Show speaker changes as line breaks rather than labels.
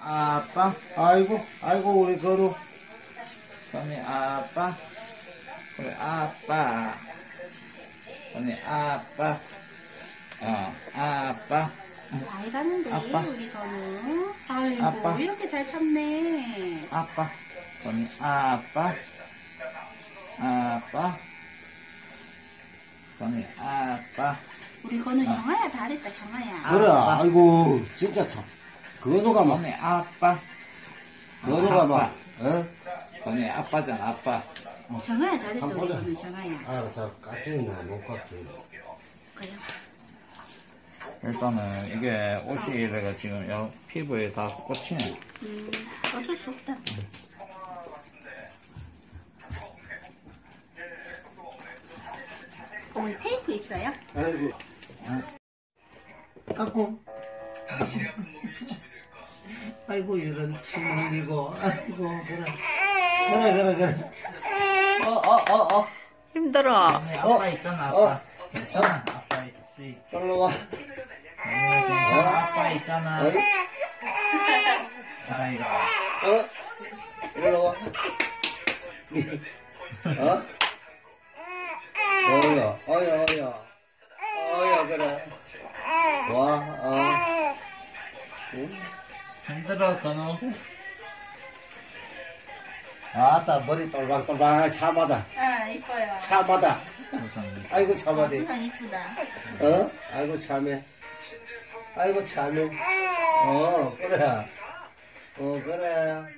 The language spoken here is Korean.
아빠,
아이고, 아이고, 우리 건우.
건이 아빠, 우리 아빠, 건이 아빠, 어, 아빠,
잘 가는데
아빠.
우리 건우. 아이고
아빠.
이렇게 잘 참네.
아빠, 건이 아빠, 아빠, 건이 아빠,
우리 건우 형아야 잘했다 형아야.
아.
그래. 아이고, 진짜 참. 건우가 막,
건이 아빠,
건우가 막,
아빠.
어?
건이 아빠잖아, 아빠.
형아야 잘했다
한번
우리
보자.
건우 형아야.
아, 저, 까꿍이나 못 깎게.
그래.
일단은 이게 옷이 내가 지금 여 피부에 다 꽂히네.
음 어쩔 수 없다. 어머니 테이프 있어요?
아이고. 까꿍. 아이고, 이런 친구이고. 아이고, 그래. 그래, 그래, 그래. 어, 어, 어, 어.
힘들어.
아빠 있잖아, 아빠.
어.
괜찮아, 아빠 있지.
일로 와.
괜찮아, 아빠 있잖아.
어이?
아이고.
어? 일로 와. 어? 어여, 어여, 어여. 어여, 그래. 와, 어. 응?
힘들어, 건우.
아따, 머리 똘방똘방하게 참하다.
아 이뻐요.
우선
아이고, 참하대.
우선 이쁘다.
어? 아이고, 참해. 아이고, 참해. 어, 그래. 어, 그래.